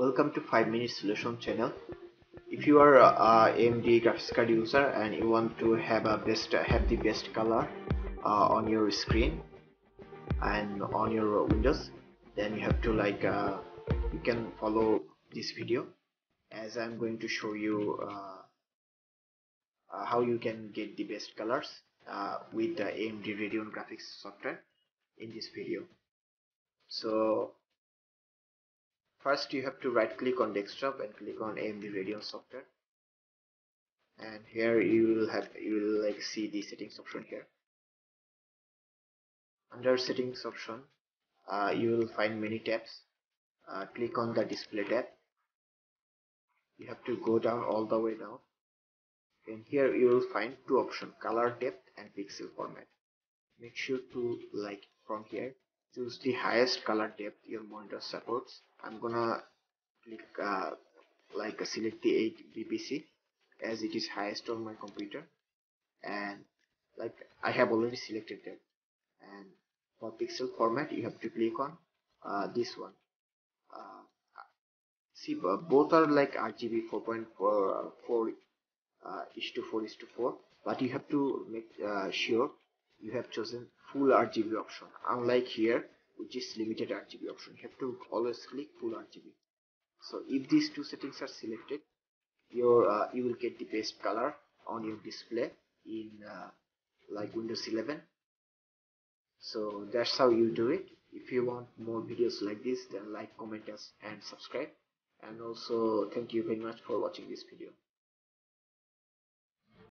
welcome to 5 minute solution channel. If you are a, AMD graphics card user and you want to have a best have the best color uh, on your screen and on your windows then you have to like uh, you can follow this video as I'm going to show you uh, uh how you can get the best colors uh, with the AMD Radeon graphics software in this video. So first you have to right click on desktop and click on AMD Radeon software. And here you will have you will like see the settings option here. Under settings option uh, you will find many tabs. Uh, click on the display tab. You have to go down all the way down. And here you will find two options color depth and pixel format. Make sure to like from here choose the highest color depth your monitor supports. I'm gonna click uh, like select the 8 BPC as it is highest on my computer. And like I have already selected that and for pixel format you have to click on uh, this one. Uh, see both are like RGB 4.4 4 uh, is to 4 is to 4 but you have to make uh, sure you have chosen full RGB option unlike here which is limited RGB option. You have to always click full RGB so if these two settings are selected your uh, you will get the best color on your display in uh, like Windows 11 so that's how you do it. If you want more videos like this then like comment us and subscribe. And also thank you very much for watching this video